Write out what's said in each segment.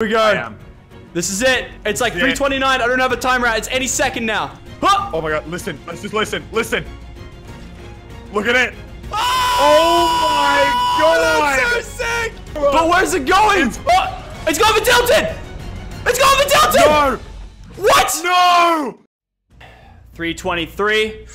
Here we go. I am. This is it. It's like 329. I don't have a timer out. It's any second now. Huh! Oh my god, listen. Let's just listen. Listen. Look at it. Oh, oh my God. That's so sick! But where's it going? It's, Oh, it's going for tilted! It's going for tilted! No! What? No! 323.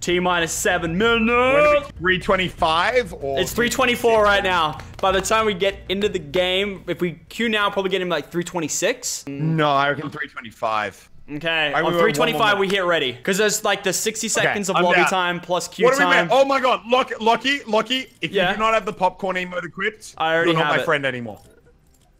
T minus seven minutes. 325 or It's 324 right now. By the time we get into the game, if we queue now, probably get him like 326. No, I reckon 325. Okay, I on will- one more 325 we hit ready. Because there's like the 60 seconds of I'm lobby down. time plus queue What time. Oh my god, Lachy, Lachy, Lachy, if Yeah? you do not have the popcorn emote equipped, I already you're not my it. friend anymore.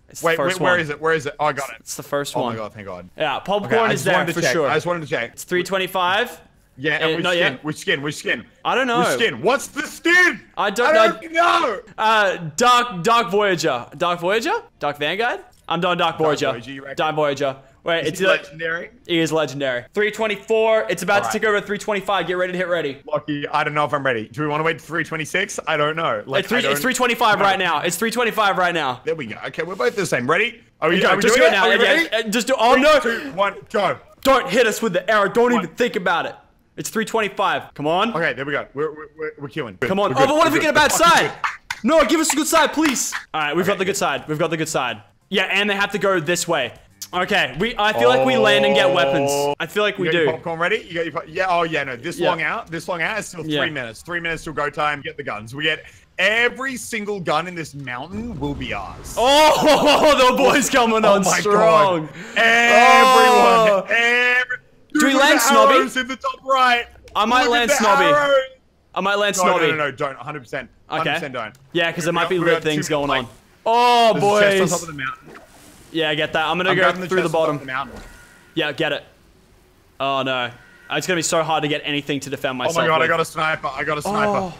it's the Wait, wait where is it? Where is it? Oh, I got it. It's the first Oh one. my god, thank god. Yeah, popcorn Okay, is there for check. sure. I just wanted to check. It's 325. Yeah, Uh, and which not skin? yet. Which skin? Which skin? I don't know. Which skin? What's the skin? I don't I know. don't know. Uh, Dark Dark Voyager. Dark Voyager? Dark Vanguard? I'm doing Dark Voyager. Voyager. Dark Voyager. Wait, Is it's he legendary? he is legendary. 324. It's about to Alright. tick over 325. Get ready to hit ready. Lachy, I don't know if I'm ready. Do we want to wait 326? I don't know. Like, It's, three, it's 325 right now. It's 325 right now. There we go. Okay, we're both the same. Ready? Are we, Go, are we just doing do it now. Are we Yeah, ready? just do. Oh Three, no! two, one, go. Don't hit us with the arrow. Don't even think about it. It's 325. Come on. Okay, there we go. We're, we're, we're, queuing. Good, Come on. we're Oh, but what if we get a bad side? No, give us a good side, please. All right, we've got the good side. We've got the good side. Yeah, and they have to go this way. Okay, we. I feel like we land and get weapons. Oh. I feel like we You got do. popcorn ready? You got your pop- yeah. Oh yeah. No, this Yeah. long out. This long out is still three Yeah. minutes. Three minutes till go time. Get the guns. We get every single gun in this mountain will be ours. Oh, the boys coming Oh on my strong. god! Everyone. Oh. Every. Do we land snobby? In the top right. I might Look land snobby. arrows. I might land No, snobby. no, no, no, don't. 100. percent 100 percent don't. Yeah, because there might be lit things going like, on. Oh, a chest on top of the. Yeah, I get that. I'm gonna go grabbing the through the chest on top bottom. the mountain. Yeah, get it. Oh no. It's gonna be so hard to get anything to defend myself. Oh my god! I got a sniper. I got a sniper. Oh,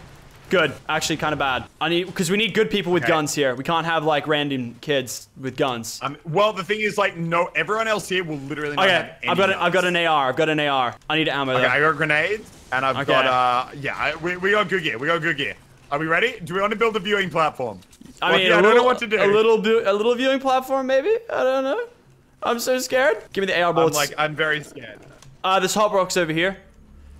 good. Actually, kind of bad. I need because we need good people with Okay. guns here. We can't have like random kids with guns. Um, well, the thing is, like, no, everyone else here will literally not have Okay, any I've got an, I've got an AR. I've got an AR. I need ammo. Okay, though. I got grenades, and I've Okay. got, uh, yeah, I, we, we got good gear. We got good gear. Are we ready? Do we want to build a viewing platform? I mean, I a don't little, know what to do. A little, bu- a little viewing platform, maybe. I don't know. I'm so scared. Give me the AR bullets. I'm like, I'm very scared. uh, there's hot rocks over here.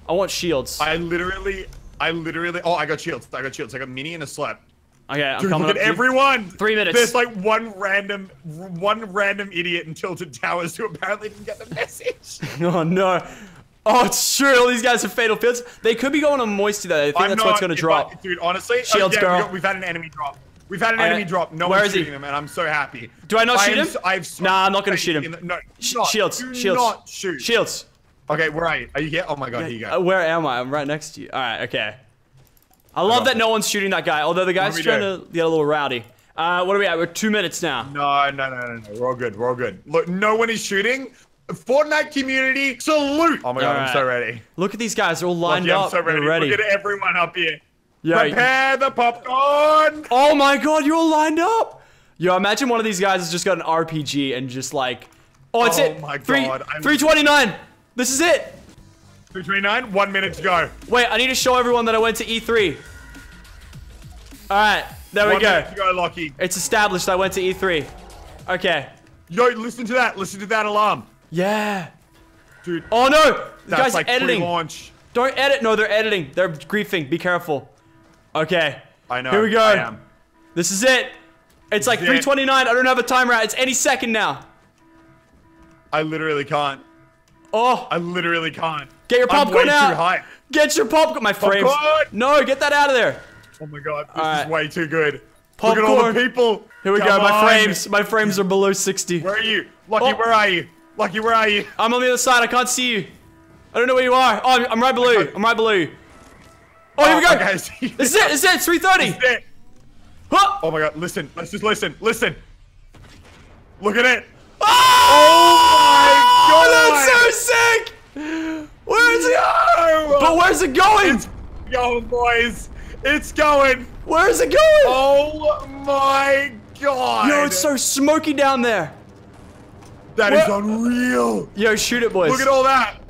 I want shields. I literally, I literally, oh, I got shields. I got shields. I got mini and a slap. okay, I'm Dude, coming look up. at everyone. Three minutes. There's like one random, one random idiot in Tilted Towers who apparently didn't get the message. Oh no. Oh, it's true. All these guys have fatal fields. They could be going on moisty though. I think I'm that's not, what's gonna drop. I- dude, honestly, oh, Shields, oh, yeah, girl. We we've had an enemy drop. We've had an I- enemy drop. No where one's is he? shooting him, and I'm so happy. Do I not I shoot am him? so- I have so Nah, I'm not gonna shoot him. the- no, Sh- not, shields. shields. not shoot. Shields. Okay, where are you? Are you here? Oh my god, here you Uh, go. where am I? I'm right next to you. All right. Okay. I love got that this. no one's shooting that guy. Although the guy's trying doing? to get a little rowdy. Uh, what are we at? We're two minutes now. No, no, no, no, no. We're all good. We're all good. Look, no one is shooting. Fortnite community, salute! Oh my god, I'm so ready. Look at these guys. They're all lined Lachy, I'm up. so ready. Ready. Look at everyone up here. Yeah. Prepare the popcorn! Oh my god, you're all lined up. Yo, imagine one of these guys has just got an RPG and just like, oh, it's Oh it. Oh my Three, God, I'm- 329. This is it. 329, one minute to go. Wait, I need to show everyone that I went to E3. All right, there we one go. minute to go, Lockie. It's established I went to E3. Okay. Yo, listen to that. Listen to that alarm. Yeah. Dude, Oh no! The guy's like editing. pre-launch. Don't edit. No, they're editing. They're griefing. Be careful. Okay. I know. Here we go. I am. This is it. It's like This is it. 329. I don't have a timer out. It's any second now. I literally can't. Oh, I literally can't. get your I'm popcorn way out. too high. Get your popcorn. My frames. Popcorn! No, get that out of there. Oh my god, this is way too good. Look at all Popcorn. the people. Here we Come go. My on. frames. My frames are below 60. Where are you? Lachy, Oh. where are you? Lachy, where are you? I'm on the other side. I can't see you. I don't know where you are. Oh, I'm, I'm right below you. I'm right below you. Oh, here we go. Oh, okay, I. This is it. This is it. It's 330. This is it. Huh. Oh my god, listen. Let's just listen. Listen. Look at it. Oh, my that's so sick. Where's it? Oh, But where's it going? It's going, boys. It's going. Where's it going? Oh my god. Yo, it's so smoky down there. That is unreal. Yo, shoot it, boys. Look at all that.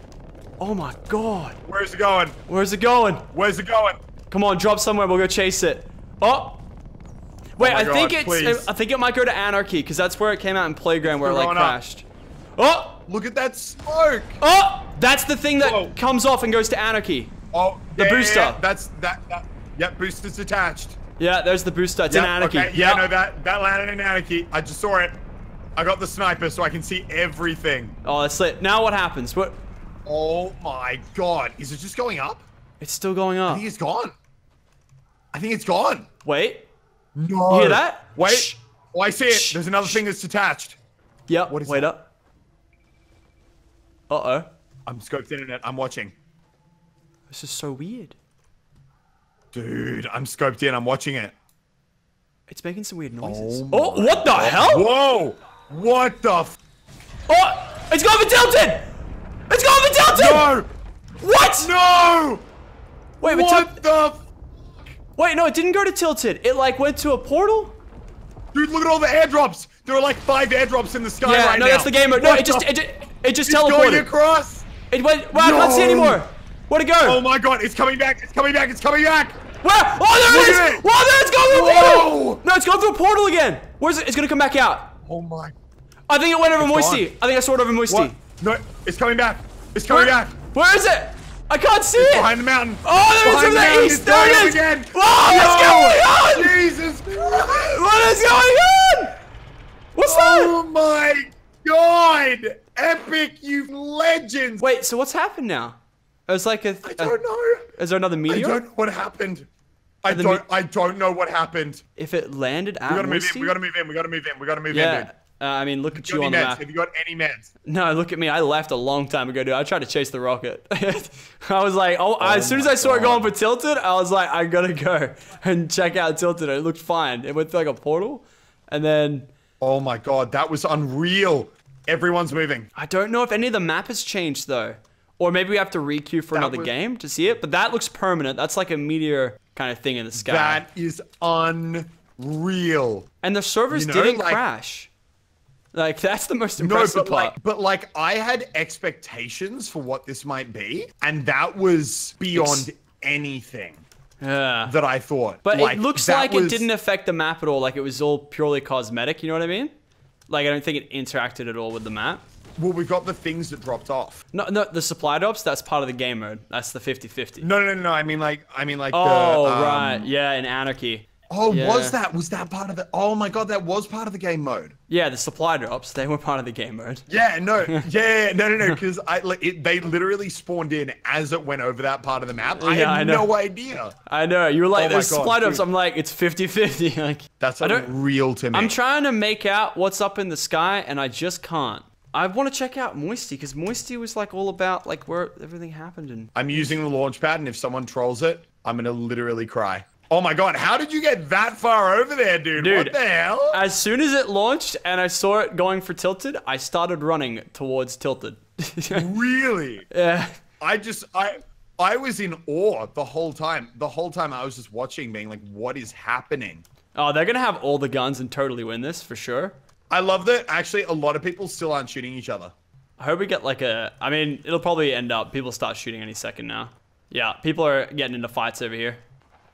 Oh my god. Where's it going? Where's it going? Where's it going? Come on, drop somewhere. We'll go chase it. Oh. Wait, oh my I think God, it's. please. I think it might go to Anarchy because that's where it came out in Playground where it like up. crashed. Oh, Look at that smoke. oh, that's the thing that Whoa. comes off and goes to Anarchy. Oh, The yeah, booster. yeah, that's that. that yep, booster's attached. Yeah, there's the booster. It's Yep, in Anarchy. Okay, yeah, Yep. no, that that landed in Anarchy. I just saw it. I got the sniper, so I can see everything. Oh, that's lit. Now what happens? What? Oh my god, is it just going up? It's still going I up. think it's gone. I think it's gone. Wait. No. You hear that? Wait. Shh. Oh, I see it. Shh. There's another thing that's attached. Yep. What is Wait that? up. Uh oh. I'm scoped in on it. I'm watching. This is so weird. Dude, I'm scoped in. I'm watching it. It's making some weird noises. Oh Oh, what the hell? Whoa! What the f- Oh, it's going for tilted. It's going for tilted. No! What? No! Wait, What the f- wait, no, it didn't go to tilted. It like went to a portal. Dude, look at all the airdrops! There are like five airdrops in the sky Yeah, right no, now. that's the game mode. No, What it just, the it just, just It's going teleported. across! It went. Well, I can't see anymore. Where'd it go? Oh my god, it's coming back! It's coming back! It's coming back! Where? Oh, there Look it is! it. Whoa, there it's going through a Whoa. portal! No, it's going through a portal again. Where's it? It's gonna come back out. Oh my. I think it went over It's Moisty. gone. I think I saw it over Moisty. What? No, it's coming back! It's coming Where, back! where is it? I can't see it. Behind the mountain! Oh, there it is Behind over the mountain, east. it's There it going is. again! Whoa, what's going on? Jesus Christ! What is going on? What's Oh that? my god! Epic, you legends! Wait, so what's happened now? It was like a. I don't know. Is there another meteor? I don't know what happened. I don't. me- I don't know what happened. If it landed at We gotta move in. We gotta move in. We gotta move in. We gotta move in, Yeah. dude. Uh, I mean, look at You you on the meds? map. Have you got any meds? No, look at me. I left a long time ago, dude. I tried to chase the rocket. I was like, oh, as soon as I saw it going for Tilted, I was like, I gotta go and check out Tilted. It looked fine. It went through like a portal. And then Oh my god, that was unreal. Everyone's moving. I don't know if any of the map has changed though. Or maybe we have to requeue for That another was- game to see it. But that looks permanent. That's like a meteor kind of thing in the sky. That is unreal. and the servers You know, didn't like- crash. Like that's the most impressive No, but part. like, but like, I had expectations for what this might be, and that was beyond anything yeah. that I thought. But Like, it looks like it didn't affect the map at all. Like it was all purely cosmetic. You know what I mean? Like I don't think it interacted at all with the map. Well, we've got the things that dropped off. No, no, the supply drops. That's part of the game mode. That's the 50-50. No, no, no, no. I mean, like, I mean, like. Oh the, um, right, yeah, in Anarchy. Oh, Yeah. was that? Was that part of the? Oh my god, that was part of the game mode. Yeah, the supply drops. They were part of the game mode. Yeah, no, yeah, no, no, no, because I it, they literally spawned in as it went over that part of the map. I Yeah, had I no idea. I know. You were like, Oh there's God, supply drops. dude. I'm like, it's 50-50. like That's I don't. unreal to me. I'm trying to make out what's up in the sky, and I just can't. I want to check out Moisty because Moisty was like all about like where everything happened and. I'm using the launch pad, and if someone trolls it, I'm gonna literally cry. Oh my god, how did you get that far over there, dude? Dude, what the hell? As soon as it launched and I saw it going for Tilted, I started running towards Tilted. really? yeah. I just I I was in awe the whole time. The whole time I was just watching, being like, what is happening? Oh, they're gonna have all the guns and totally win this for sure. I love that actually a lot of people still aren't shooting each other. I hope we get like a. I mean, it'll probably end up people start shooting any second now. Yeah, people are getting into fights over here.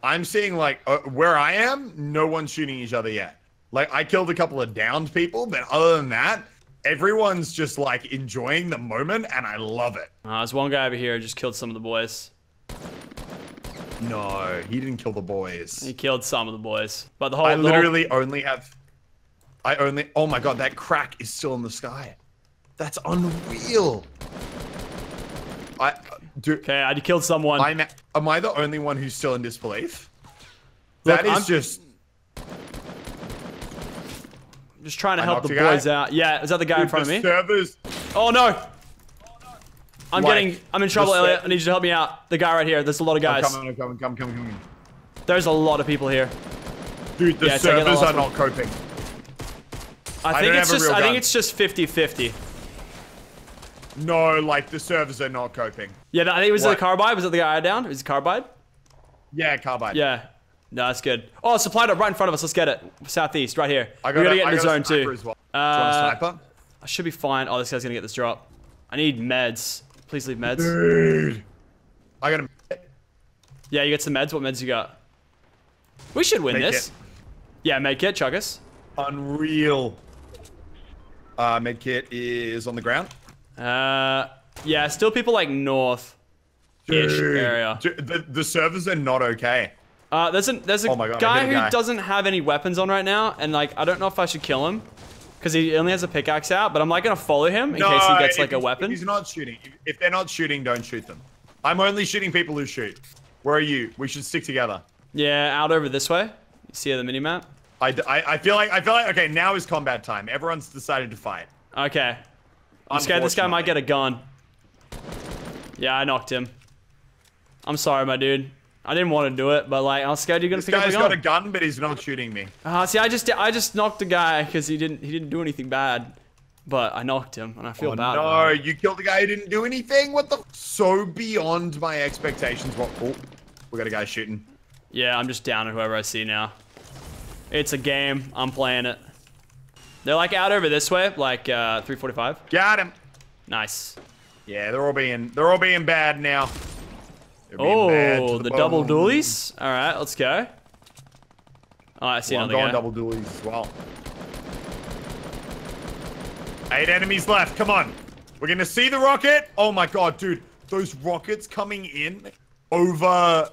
I'm seeing like uh, where I am, no one's shooting each other yet. Like I killed a couple of downed people, but other than that, everyone's just like enjoying the moment, and I love it. Uh, there's one guy over here who just killed some of the boys. No, he didn't kill the boys. He killed some of the boys, but the whole. I the whole- literally only have. I only. Oh my god, that crack is still in the sky. That's unreal. I do. okay, I killed someone. I'm. Am I the only one who's still in disbelief? Look, That is I'm- just. just trying to I help the a guy. boys out. Yeah, is that the guy in front of me? servers. Oh no! I'm Like, getting. I'm in trouble, Elliot. I need you to help me out. The guy right here. There's a lot of I'm guys. coming, I'm coming, coming, coming, coming. There's a lot of people here. Dude, the Yeah, take it, the servers are one. not coping. I I think don't it's just. I think it's just 50-50. No, like the servers are not coping. Yeah, I think it was the carbide. Was it the guy I down? Was it carbide? Yeah, carbide. Yeah. No, that's good. Oh, supply drop right in front of us. Let's get it. Southeast, right here. I we got gotta get in the zone too. Well. Do you want a Uh, sniper? I should be fine. Oh, this guy's gonna get this drop. I need meds. Please leave meds. Dude. I got him. Yeah, you get some meds. What meds you got? We should win Make this. it. Yeah, make it, Chuggus. Unreal. Uh, med kit is on the ground. Uh, yeah, still people like north. Ish area. Dude, the, the servers are not okay. Uh, there's a there's a Oh God, guy a who guy. doesn't have any weapons on right now, and like I don't know if I should kill him because he only has a pickaxe out. But I'm like gonna follow him in case he gets like a weapon. He's not shooting, if, they're not shooting, don't shoot them. I'm only shooting people who shoot. Where are you? We should stick together. Yeah, out over this way. You see the mini map? I, I- I feel like I feel like okay. Now is combat time. Everyone's decided to fight. Okay. I'm scared this guy might get a gun. Yeah, I knocked him. I'm sorry, my dude. I didn't want to do it, but like I was scared you're gonna This pick up a guy's gun. got a gun, but he's not shooting me. Uh, see, I just I just knocked a guy because he didn't he didn't do anything bad, but I knocked him and I feel Oh, bad. no, about you killed the guy who didn't do anything. What the? So beyond my expectations. What? Oh, we got a guy shooting. Yeah, I'm just down at whoever I see now. It's a game. I'm playing it. They're like out over this way, like uh, 345. Got him. Nice. Yeah, they're all being they're all being bad now. They're being bad to Oh, the, double dualies. All right, let's go. Oh, I see Well, I'm another going guy. double dualies as well. Eight enemies left. Come on. We're gonna see the rocket. Oh my god, dude. Those rockets coming in over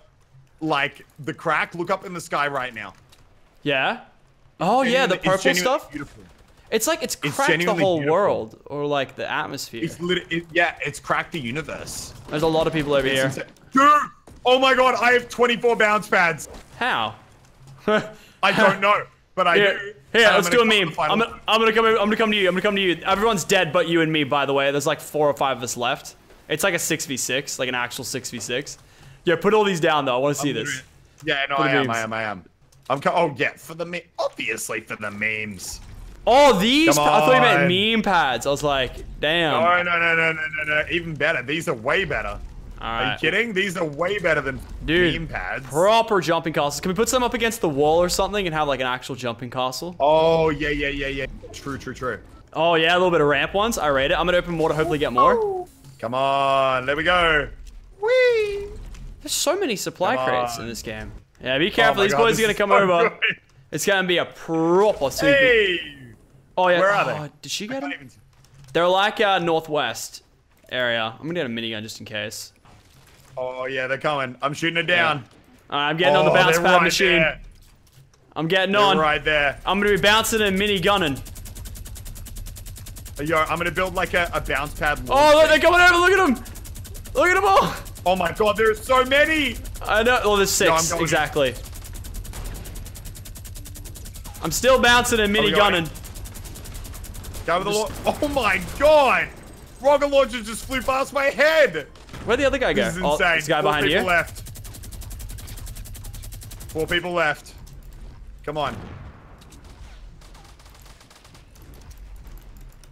like the crack. Look up in the sky right now. Yeah. Oh yeah, the purple stuff. Beautiful. It's like it's It's cracked the whole beautiful. world, or like the atmosphere. It's lit- it, yeah, it's cracked the universe. There's a lot of people over It's here. insane. Dude! Oh my god, I have 24 bounce pads. How? I don't know, but I Here, do. here I'm let's do a meme. I'm gonna, I'm gonna come. I'm gonna come to you. I'm gonna come to you. Everyone's dead, but you and me. By the way, there's like four or five of us left. It's like a six v six, like an actual six v six. Yeah, put all these down though. I want to see this. Yeah, no, For the I am. I am, I am. I'm oh yeah, for the me obviously for the memes. Oh, these? I thought you meant meme pads. I was like, damn. Oh no no no no no no! Even better. These are way better. All Are you kidding? These are way better than Dude, meme pads. Proper jumping castles. Can we put some up against the wall or something and have like an actual jumping castle? oh yeah yeah yeah yeah. True true true. Oh yeah, a little bit of ramp ones. I rate it. I'm gonna open more to hopefully get more. Come on, there we go. Whee! There's so many supply Come crates in this game. Yeah, be Oh careful. my These God, boys are gonna come so over. good. It's gonna be a proper super. Hey! Oh yeah. where are oh, they? Did she get them? even- They're like uh, northwest area. I'm gonna get a minigun just in case. Oh yeah, they're coming. I'm shooting it down. Alright, I'm getting on the Oh, bounce pad right machine. There. I'm getting They're on. right there. I'm gonna be bouncing and mini gunning. Yo, I'm gonna build like a, a bounce pad. Oh, look, they're coming over. Look at them. Look at them all. Oh my god, there's so many! I know. Well, there's Yo, I'm six going- exactly. I'm still bouncing and mini we gunning. Go with the Oh my god! Rocket launcher just flew past my head! Where'd the other guy go? This is Oh, insane. this guy Four behind people you. left. Four people left. Come on.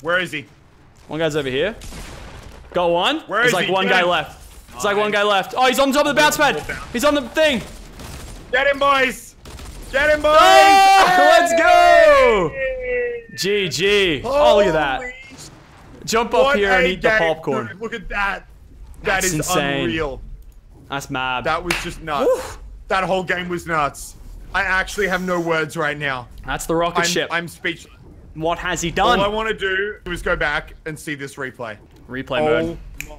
Where is he? One guy's over here. Got one. Where There's is like he? one Get guy him. left. It's like one guy left. Oh, he's on top of the bounce pad. He's on the thing. Get him, boys! Get him, boys! Oh, let's go! GG. Oh, look at that. Jump up What here and eat the popcorn. Dude, look at that. That's That is insane. unreal. That's mad. That was just nuts. Woo. That whole game was nuts. I actually have no words right now. That's the rocket I'm, ship. I'm speechless. what has he done? All I want to do is go back and see this replay. Replay mode. Oh my.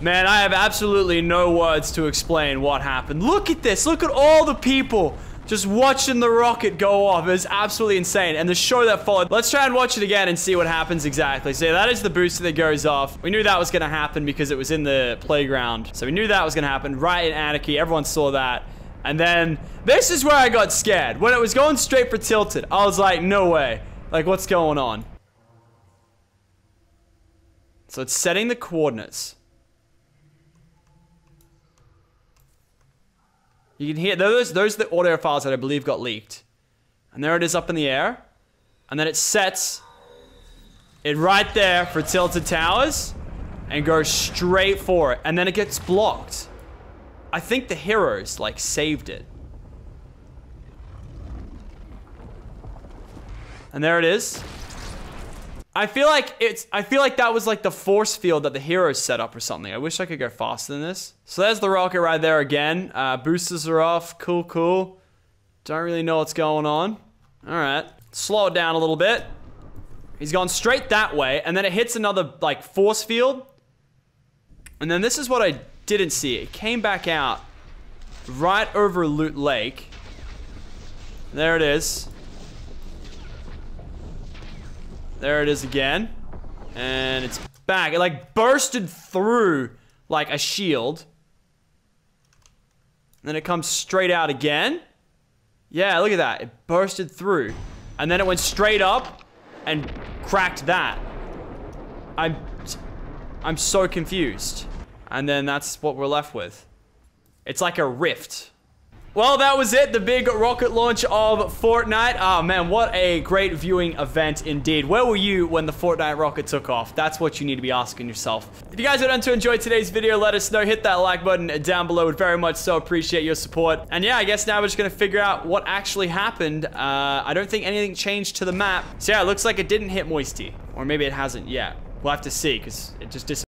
Man, I have absolutely no words to explain what happened. Look at this. Look at all the people just watching the rocket go off. is absolutely insane. And the show that followed. Let's try and watch it again and see what happens exactly. So that is the booster that goes off. We knew that was going to happen because it was in the playground. So we knew that was going to happen right in Anarchy. Everyone saw that. And then this is where I got scared. When it was going straight for Tilted, I was like, no way. Like, what's going on? So it's setting the coordinates. You can hear those. Those are the audio files that I believe got leaked, and there it is up in the air, and then it sets it right there for tilted towers, and goes straight for it, and then it gets blocked. I think the heroes like saved it, and there it is. I feel like it's. I feel like that was like the force field that the heroes set up or something. I wish I could go faster than this. So there's the rocket right there again. Uh, boosters are off. Cool, cool. Don't really know what's going on. All right. Slow it down a little bit. He's gone straight that way, and then it hits another, like, force field. And then this is what I didn't see. It came back out right over Loot Lake. There it is. There it is again. And it's back. It, like, bursted through, like, a shield. And then it comes straight out again. Yeah, look at that. It bursted through. And then it went straight up and cracked that. I'm I'm so confused. And then that's what we're left with. It's like a rift. Well, that was it. The big rocket launch of Fortnite. Oh, man, what a great viewing event indeed. Where were you when the Fortnite rocket took off? That's what you need to be asking yourself. If you guys are done to enjoy today's video, let us know. Hit that like button down below. Would very much so appreciate your support. And yeah, I guess now we're just going to figure out what actually happened. Uh, I don't think anything changed to the map. So yeah, it looks like it didn't hit Moisty. Or maybe it hasn't yet. We'll have to see because it just disappeared.